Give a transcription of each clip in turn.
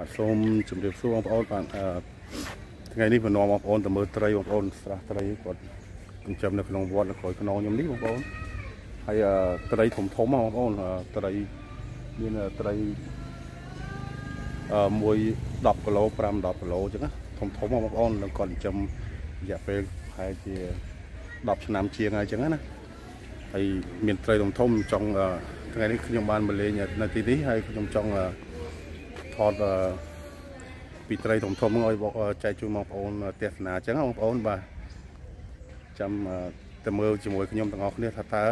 បាទសូមជម្រាបសួរបងប្អូនបាទអឺថ្ងៃនេះបំណងបងប្អូនទៅមើលត្រីបងប្អូនស្រះត្រីគាត់ចិញ្ចឹមនៅក្នុងវត្តនៅក្រោយខ្នងខ្ញុំនេះបងប្អូនហើយអឺត្រីធំធំបងប្អូនអឺត្រីមានត្រីអឺមួយ10គីឡូ5 10គីឡូអញ្ចឹងណាធំធំបងប្អូននឹងគាត់ចិញ្ចឹមរយៈពេលប្រហែលជា10ឆ្នាំជាងហើយអញ្ចឹងណាហើយមានត្រីធំធំចង់អឺថ្ងៃនេះខ្ញុំបានមកលេងនៅទីនេះហើយខ្ញុំចង់អឺ ថតអឺពីត្រីធំធំហ្នឹងឲ្យបងចែកជូនបងប្អូនទស្សនាអញ្ចឹងបងប្អូនបាទចាំទៅមើលជាមួយខ្ញុំទាំងអស់គ្នាថាតើ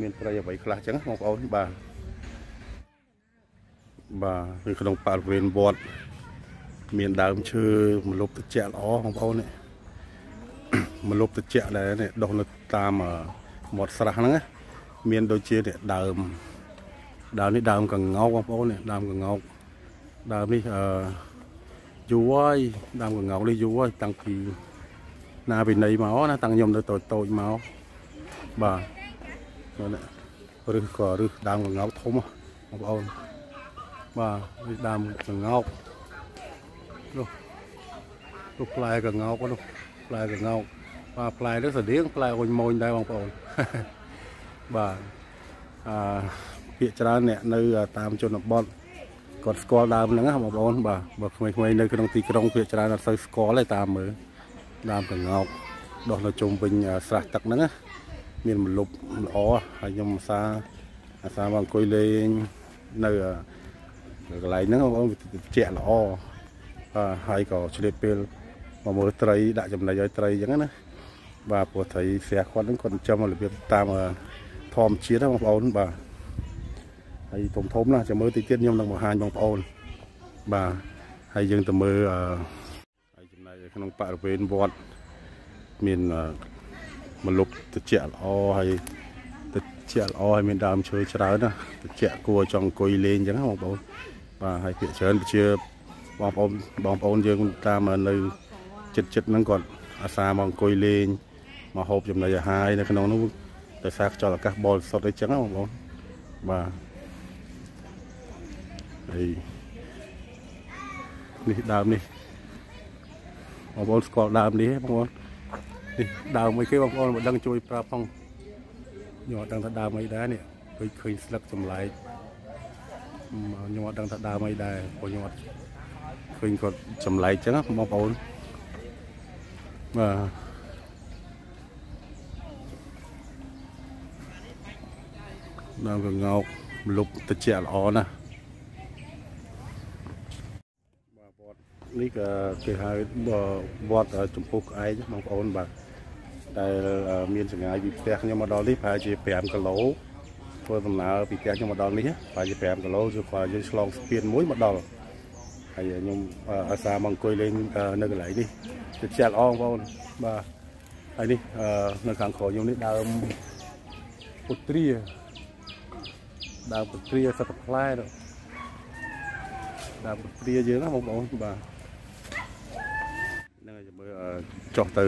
មានត្រីអ្វីខ្លះអញ្ចឹងបងប្អូនបាទបាទនៅក្នុងបរិវេណវត្តមានដើមឈើមលប់ត្រជាក់ល្អបងប្អូននេះមលប់ត្រជាក់ដែលនេះដុះនៅតាមមាត់ស្រះហ្នឹងមានដូចជានេះដើមដើមនេះដើមកងោកបងប្អូននេះដើមកងោក ដើមនេះអឺយូរហើយដើមកងោកនេះយូរហើយតាំងពីណាពីណីមកណាតាំងខ្ញុំនៅតូចតូចមកបាទនេះរឹសក៏រឹសដើមកងោកធំបងប្អូនបាទនេះដើមកងោកនោះនោះផ្លែកងោកនោះផ្លែកងោកបាទផ្លែនេះស្តៀងផ្លែអុញម៉ូនដែរបងប្អូនបាទអឺពាក្យច្រើនអ្នកនៅតាមជនបទ គាត់ស្គាល់ដើមហ្នឹងណាបងប្អូនបាទបើក្មេងៗនៅក្នុងទីក្រុងភាគច្រើនអត់សូវស្គាល់ទេតាមមើលដើមកងោកដុះនៅជុំវិញស្រះទឹកហ្នឹងណាមានមលប់ល្អហើយខ្ញុំអាសាអាសាមកអង្គុយលេងនៅកន្លែងហ្នឹងបងប្អូនជាក់ល្អបាទហើយក៏ឆ្លៀតពេលមកមើលត្រីដាក់ចំណីឲ្យត្រីអញ្ចឹងណាបាទព្រោះត្រីស្រះគាត់ហ្នឹងគាត់ចិញ្ចឹមរបៀបតាមធម្មជាតិណាបងប្អូនបាទ ហើយធំធំណាស់ចាំមើលតិចទៀតខ្ញុំនឹងបង្ហាញបងប្អូនបាទហើយយើងទៅមើលអឺហើយចំណែកក្នុងបរិវេណវត្តមានមលុបត្រជាក់ល្អហើយត្រជាក់ល្អហើយមានដើមឈើច្រើនណាត្រជាក់គួរចង់អង្គុយលេងអញ្ចឹងណាបងប្អូនបាទហើយភាគច្រើនជាបងប្អូនបងប្អូនយើងតាមនៅចិត្តចិត្តហ្នឹងគាត់អាសាមកអង្គុយលេងមកហូបចំណីអាហារនៅក្នុងនោះដោយសារខ្យល់អាកាសបរិសុទ្ធអីចឹងណាបងប្អូនបាទ ហើយនេះដើមនេះបងប្អូនស្គាល់ដើមនេះបងប្អូននេះដើមអីគេបងប្អូនមិនដឹងជួយប្រាប់ផងខ្ញុំអត់ដឹងថាដើមអីដែរនេះឃើញឃើញស្លឹកចម្លែកខ្ញុំអត់ដឹងថាដើមអីដែរព្រោះខ្ញុំអត់ឃើញគាត់ចម្លែកចឹងបងប្អូនបាទដើមកងោកលុបតិចល្អណាស់ នេះក៏គេហៅវត្តចំពោះក្អែកបងប្អូនបាទដែលមានចម្ងាយពីផ្ទះខ្ញុំមកដល់នេះប្រហែលជា5គីឡូធ្វើដំណើរពីផ្ទះខ្ញុំមកដល់នេះប្រហែលជា5គីឡូគឺគាត់យើងឆ្លងស្ពានមួយមកដល់ហើយខ្ញុំអាសាមកអង្គុយលេងនៅកន្លែងនេះទៅជាល្អបងប្អូនបាទហើយនេះនៅខាងក្រោយខ្ញុំនេះដើមពុទ្រាដើមពុទ្រាសត្វផ្លែដើមពុទ្រាយើងណាបងប្អូនបាទមើល ចុះទៅ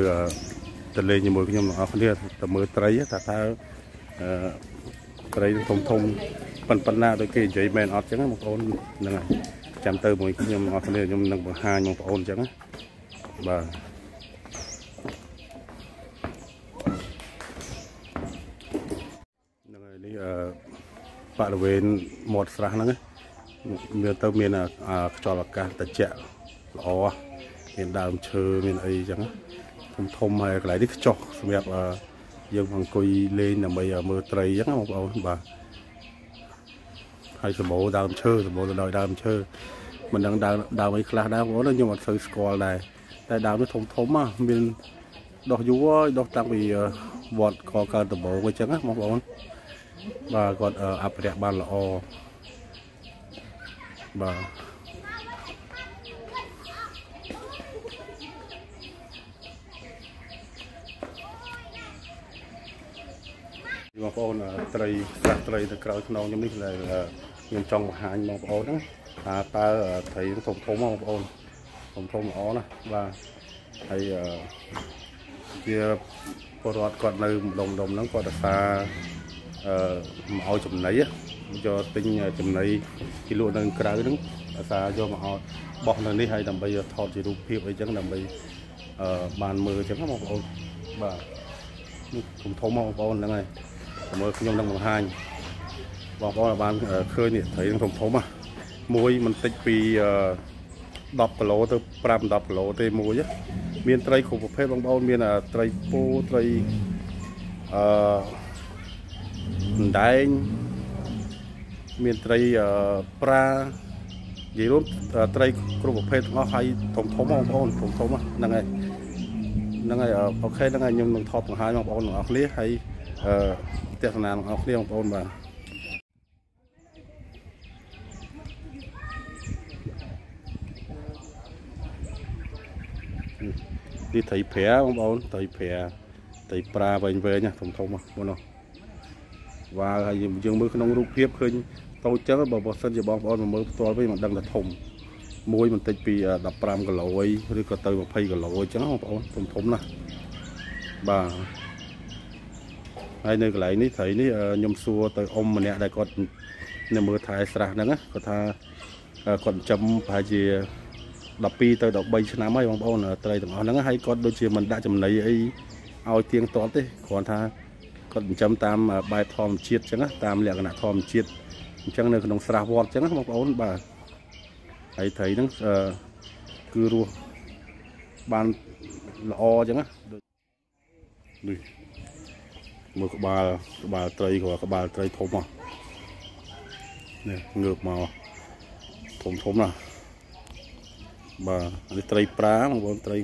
ទៅលេងជាមួយខ្ញុំទាំងអស់គ្នាទៅមើលត្រីថាតើត្រីធំធំប៉ុណ្ប៉ុណ្ណាដូចគេនិយាយមែនអត់ចឹងបងប្អូនហ្នឹងហើយចាំទៅមួយខ្ញុំអស់គ្នាខ្ញុំនឹងបង្ហាញបងប្អូនចឹងណាបាទហ្នឹងហើយនេះបរិវេណមាត់ស្រះហ្នឹងមានទៅមានខ្យល់អាកាសត្រជាក់ល្អ មានដើមឈើមានអីចឹងធំធំហើយកន្លែងនេះខ្ចោះសម្រាប់យើងអង្គុយលេងដើម្បីមើលត្រីចឹងបងប្អូនបាទហើយសម្បូរដើមឈើសម្បូរទៅដោយដើមឈើមិនដឹងដើមដើមអីខ្លះដែរបងប្អូនខ្ញុំអត់សូវស្គាល់ដែរតែដើមនេះធំធំមានដុះយូរហើយដុះតាំងពីវត្តកកើតដំបូងអញ្ចឹងណាបងប្អូនបាទគាត់អភិរក្សបានល្អបាទ បងប្អូនត្រីស្រះត្រីនៅក្រៅខ្នងខ្ញុំនេះដែលខ្ញុំចង់បង្ហាញបងប្អូនហ្នឹងថាតើត្រីធំធំបងប្អូនធំធំល្អណាស់បាទហើយជាពលរដ្ឋគាត់នៅម្ដុំម្ដុំហ្នឹងគាត់អាសាអឺមកឲ្យចំណីយកទិញចំណីគេលក់នៅក្រៅហ្នឹងអាសាយកមកឲ្យបោះនៅនេះហើយដើម្បីថតជារូបភាពអីចឹងដើម្បីអឺបានមើលចឹងណាបងប្អូនបាទនេះធំធំបងប្អូនហ្នឹងហើយ មើលខ្ញុំនឹងបង្ហាញបងប្អូនឲ្យបានឃើញនេះត្រីនឹងធំធំណាមួយមិនតិចពីអឺ10គីឡូទៅ5 10គីឡូទេមួយណាមានត្រីគ្រប់ប្រភេទបងប្អូនមានអាត្រីពោត្រីអឺអណ្ដែងមានត្រីអឺប្រានិយាយរួមត្រីគ្រប់ប្រភេទទាំងអស់ហើយធំធំបងប្អូនធំធំហ្នឹងហើយហ្នឹងហើយអូខេហ្នឹងហើយខ្ញុំនឹងថតបង្ហាញបងប្អូនទាំងអស់គ្នាហើយ អឺទស្សនាបងប្អូនគ្នាបងប្អូនបាទនេះត្រីប្រាបងប្អូនត្រីប្រាត្រីប្រាវែងវែងធំធំបងនោះវ៉ាហើយយើងមើលក្នុងរូបភាពឃើញតូចចឹងបើបើសិនជាបងប្អូនមកមើលផ្ទាល់វិញមិនដឹងថាធំមួយបន្តិចពី15គីឡូអីឬក៏ទៅ20គីឡូអញ្ចឹងបងប្អូនធំធំណាស់បាទ ហើយនៅកន្លែងនេះត្រីនេះខ្ញុំសួរទៅអ៊ំម្នាក់ដែលគាត់នៅមើលថែស្រះហ្នឹងគាត់ថាគាត់ចិញ្ចឹមប្រហែលជា12ទៅ13ឆ្នាំហើយបងប្អូនត្រីទាំងអស់ហ្នឹងហើយគាត់ដូចជាមិនដាក់ចំណីអីឲ្យទៀងទាត់ទេគ្រាន់ថាគាត់ចិញ្ចឹមតាមបែបធម្មជាតិអញ្ចឹងតាមលក្ខណៈធម្មជាតិអញ្ចឹងនៅក្នុងស្រះវត្តអញ្ចឹងបងប្អូនបាទហើយត្រីហ្នឹងគឺរស់បានល្អអញ្ចឹងណានេះ មើលក្បាលក្បាលត្រីក៏ក្បាលត្រីធំហ៎នេះងើបមកធំធំណាស់បាទនេះត្រីប្រាបងប្អូនត្រី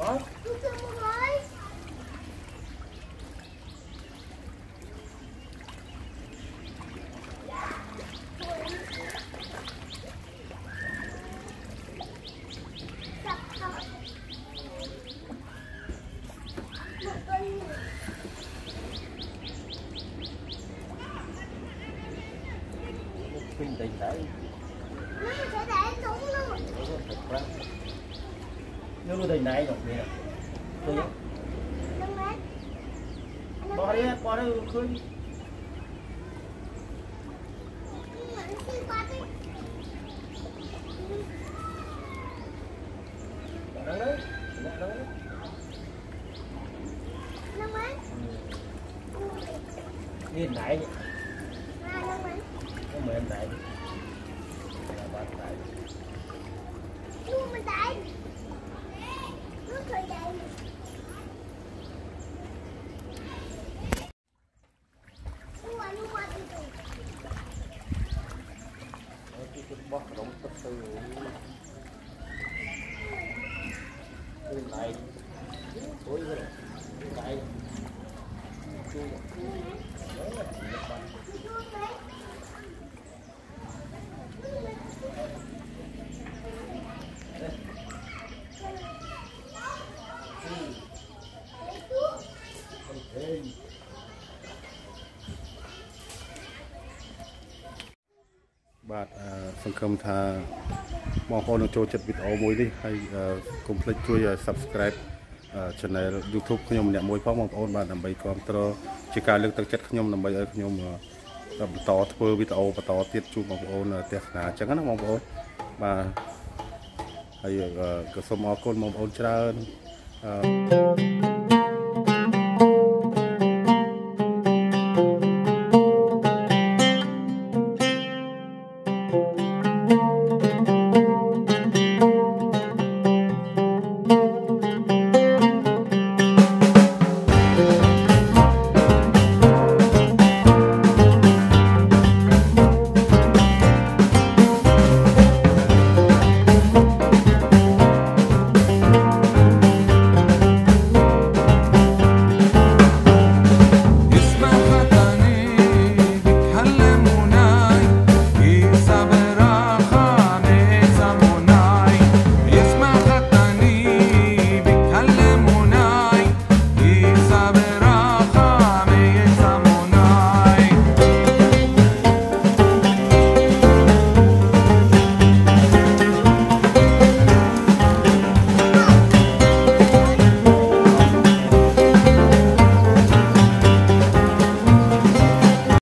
ពេញតែតែនោះទៅ ណៃដល់នេះទៅបោះនេះបោះនេះឃើញនេះណៃ không ង្ឃឹមថាបងប្អូននឹងចូលចិត្តវីដេអូមួយនេះហើយកុំភ្លេចជួយ Subscribe Channel YouTube ខ្ញុំម្នាក់មួយផងបងប្អូនបាទដើម្បីគ្រប់គ្រងជាការលើកទឹកចិត្តខ្ញុំដើម្បីឲ្យខ្ញុំដល់បន្តធ្វើវីដេអូបន្តទៀតជូនបងប្អូននៅទស្សនាអញ្ចឹងណាបងប្អូនបាទហើយអឺក៏សូមអរគុណបងប្អូនច្រើនអឺ